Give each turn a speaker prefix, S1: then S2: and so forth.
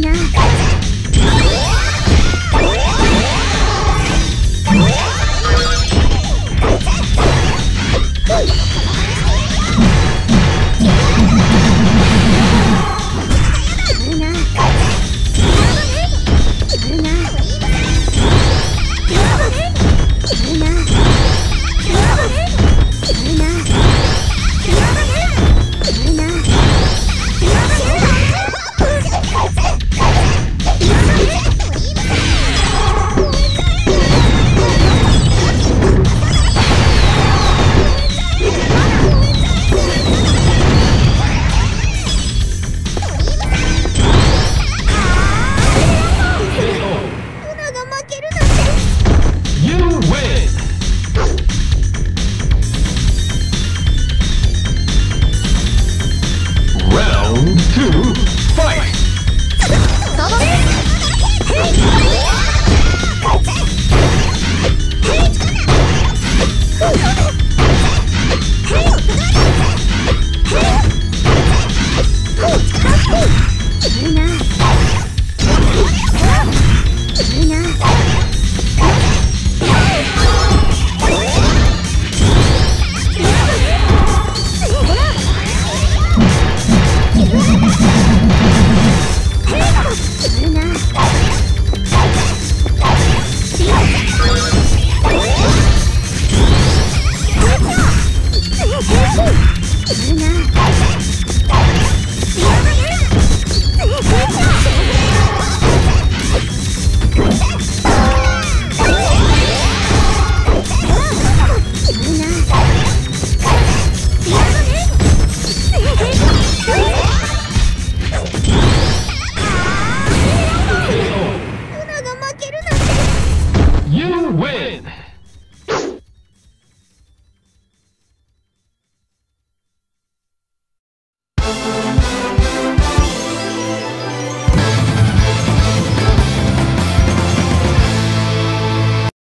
S1: が
S2: Oh! win!